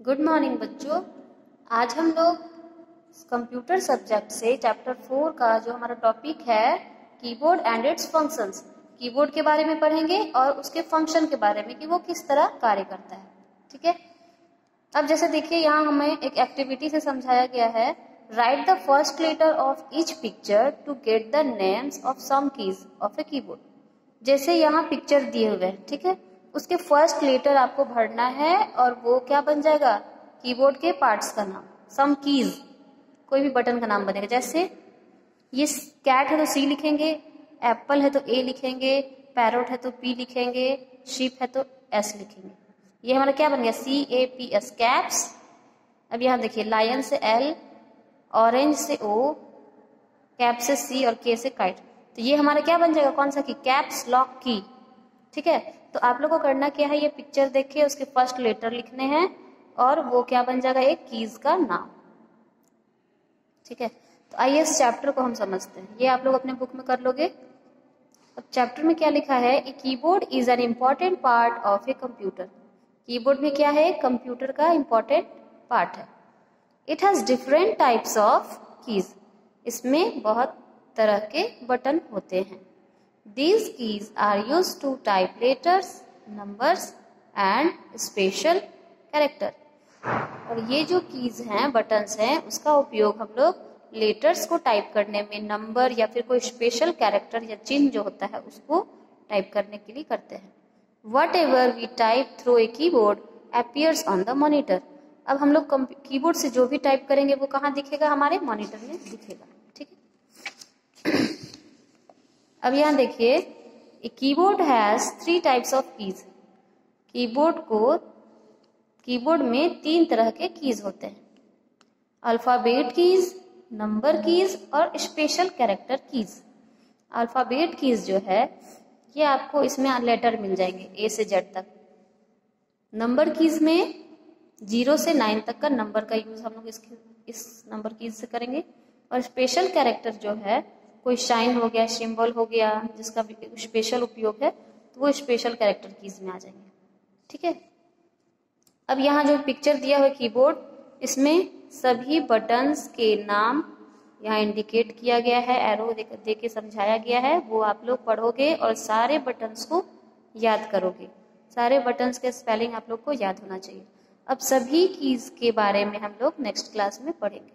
Good morning बच्चों। आज हम लोग कंप्यूटर सब्जेक्ट से चैप्टर फोर का जो हमारा टॉपिक है keyboard and its functions keyboard के बारे में पढ़ेंगे और उसके फ़ंक्शन के बारे में कि वो किस तरह कार्य करता है, ठीक है? अब जैसे देखिए, यहाँ हमें एक एक्टिविटी से समझाया गया है। Write the first letter of each picture to get the names of some keys of a keyboard जैसे यहाँ पिक्चर दिए हुए हैं, ठीक है? उसके फ़र्स्ट लेटर आपको भरना है और वो क्या बन जाएगा? कीबोर्ड के पार्ट्स का नाम सम कीज कोई भी बटन का नाम बनेगा। जैसे ये कैट है तो सी लिखेंगे एप्पल है तो ए लिखेंगे पैरोट है तो पी लिखेंगे शिप है तो एस लिखेंगे। ये हमारा क्या बन गया? C A P S caps अब यहाँ देखिए लायन से एल ऑरेंज से ओ कैप से सी और के से काइट तो ये हमारा क्या बन जाएगा? कौन सा की कैप्स लॉक की ठीक है? तो आप लोग को करना क्या है, ये पिक्चर देख उसके फ़र्स्ट लेटर लिखने हैं, और वो क्या बन जाएगा, एक कीज का नाम। ठीक है? तो आइए इस चैप्टर को हम समझते हैं। ये आप लोग अपने बुक में कर लोगे। अब चैप्टर में क्या लिखा है? A keyboard is an important part of a computer keyboard में क्या है? कंप्यूटर का इंपॉर्टेंट पार्ट है। It has different types of keys इसमें बहुत तरह के बटन होते हैं। These keys are used to type letters, numbers and special character. और ये जो कीज हैं बटन्स हैं उसका उपयोग हम लोग लेटर्स को टाइप करने में नंबर या फिर कोई स्पेशल कैरेक्टर या चिन्ह जो होता है उसको टाइप करने के लिए करते हैं। Whatever we type through a keyboard appears on the monitor अब हम लोग कीबोर्ड से जो भी टाइप करेंगे वो कहाँ दिखेगा? हमारे मॉनिटर में दिखेगा ठीक है अब यहाँ देखिए keyboard has three types of keys keyboard को कीबोर्ड में तीन तरह के कीज होते हैं. अल्फ़ाबेट कीज नंबर कीज और special character keys alphabet keys जो है, ये आपको इसमें लेटर मिल जाएँगे ए से जेड तक. नंबर कीज में ज़ीरो से नाइन तक का नंबर का यूज़ हम लोग इसके, इस नंबर कीज से करेंगे. और स्पेशल कैरेक्टर जो है कोई शाइन हो गया, सिंबल हो गया, जिसका स्पेशल उपयोग है तो वो स्पेशल कैरेक्टर कीज में आ जाएँगे। ठीक है? अब यहाँ जो पिक्चर दिया हुआ कीबोर्ड इसमें सभी बटन्स के नाम यहाँ इंडिकेट किया गया है एरो दे के समझाया गया है, वो आप लोग पढ़ोगे और सारे बटन्स को याद करोगे। सारे बटन्स के स्पेलिंग आप लोग को याद होना चाहिए। अब सभी कीज के बारे में हम लोग नेक्स्ट क्लास में पढ़ेंगे।